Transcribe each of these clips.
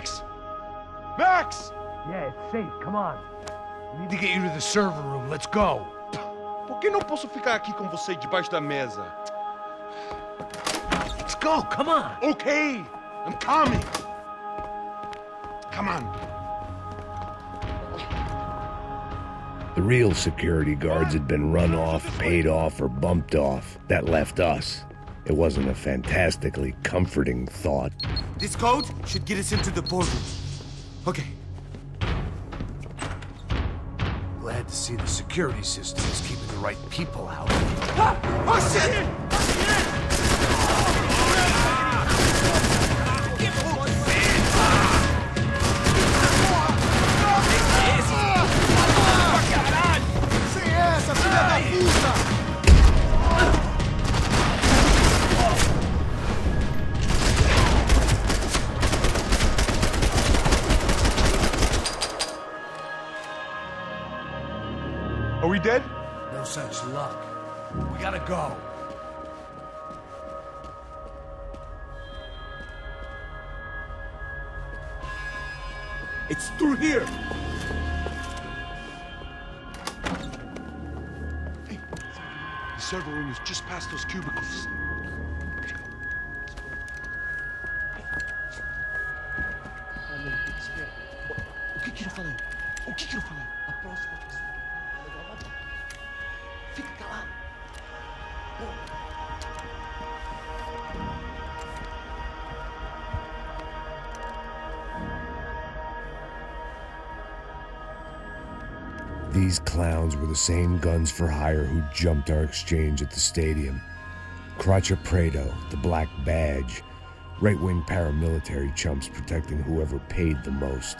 Max! Max! Yeah, it's safe. Come on. We need to get you to the server room. Let's go. Por que não posso ficar aqui com você debaixo da mesa? Let's go. Come on. Okay, I'm coming. Come on. The real security guards had been run off, paid off, or bumped off. That left us. It wasn't a fantastically comforting thought. This code should get us into the portal. Okay. Glad to see the security system is keeping the right people out. Oh shit! Gotta go. It's through here. The server room is just past those cubicles. O que que eu falei? O que que eu falei? A próxima These clowns were the same guns for hire who jumped our exchange at the stadium. Crachá Preto, the Black Badge, right wing paramilitary chumps protecting whoever paid the most.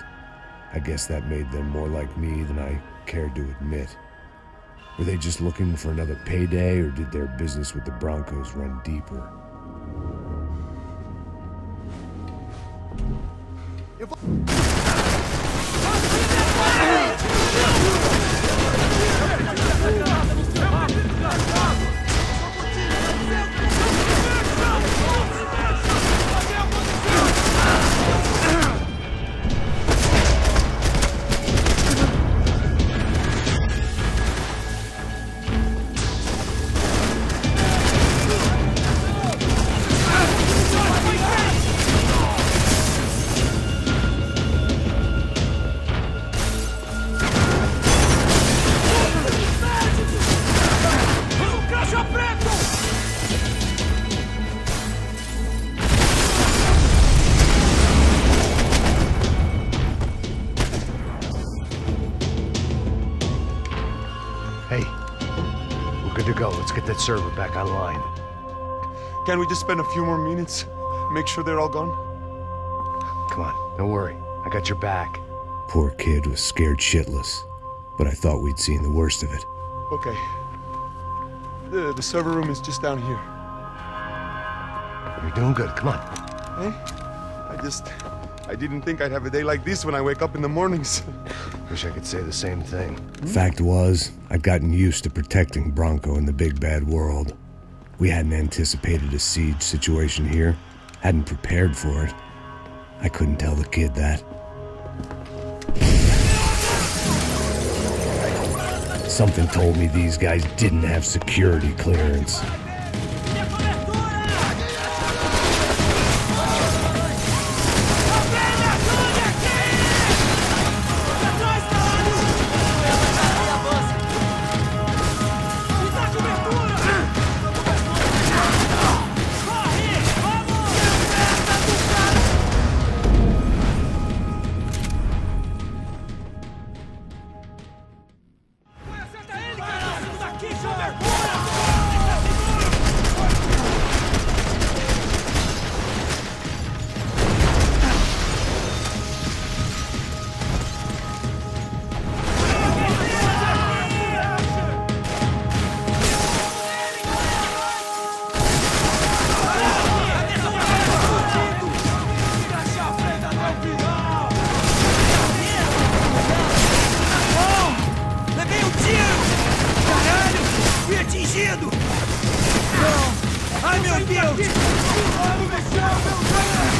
I guess that made them more like me than I cared to admit. Were they just looking for another payday, or did their business with the Brancos run deeper? Hey, we're good to go. Let's get that server back online. Can we just spend a few more minutes? Make sure they're all gone? Come on, don't worry. I got your back. Poor kid was scared shitless, but I thought we'd seen the worst of it. Okay. The, the server room is just down here. You're doing good. Come on. Hey? I just... I didn't think I'd have a day like this when I wake up in the mornings. Wish I could say the same thing. Hmm? Fact was, I'd gotten used to protecting Branco in the big bad world. We hadn't anticipated a siege situation here, hadn't prepared for it. I couldn't tell the kid that. Something told me these guys didn't have security clearance. Meu Deus! Olha!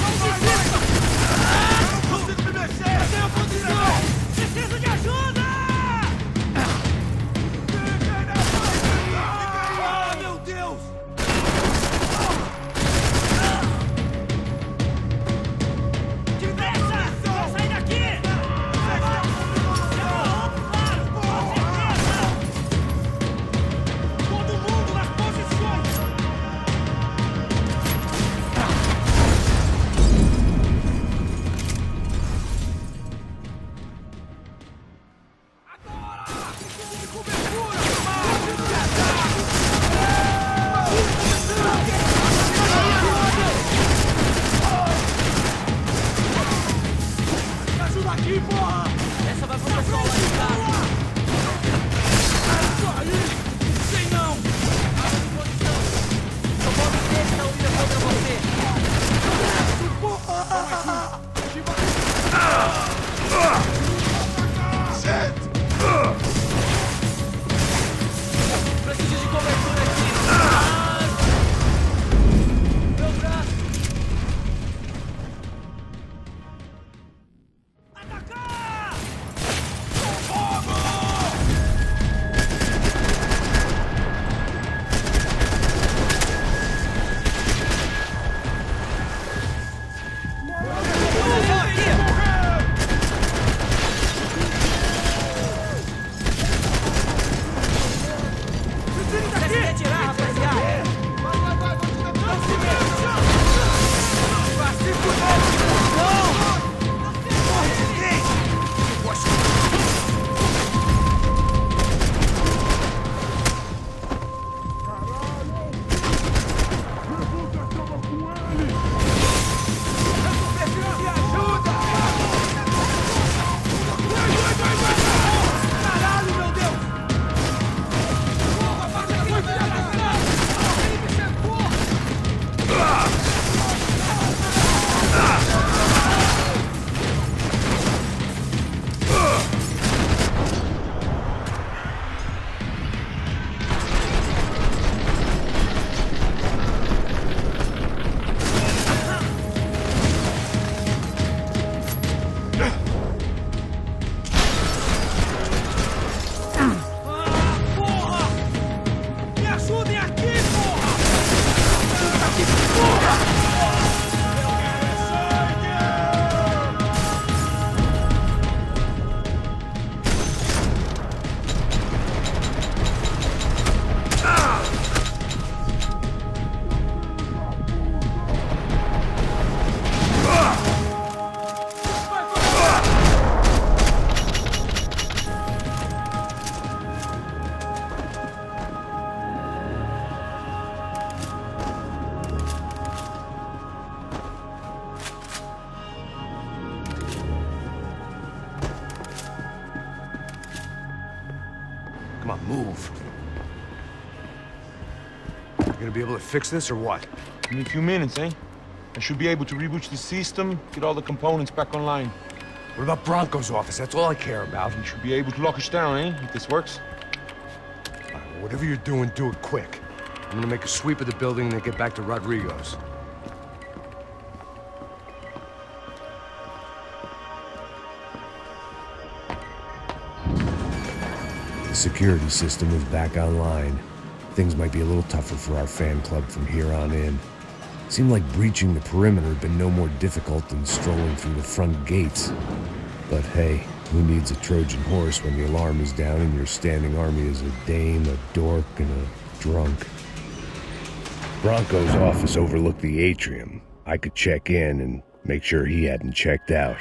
Gonna be able to fix this or what? In a few minutes, eh? I should be able to reboot the system, get all the components back online. What about Branco's office? That's all I care about. You should be able to lock us down, eh? If this works. All right, whatever you're doing, do it quick. I'm gonna make a sweep of the building and then get back to Rodrigo's. The security system is back online. Things might be a little tougher for our fan club from here on in. Seemed like breaching the perimeter had been no more difficult than strolling through the front gates. But hey, who needs a Trojan horse when the alarm is down and your standing army is a dame, a dork, and a drunk? Branco's office overlooked the atrium. I could check in and make sure he hadn't checked out.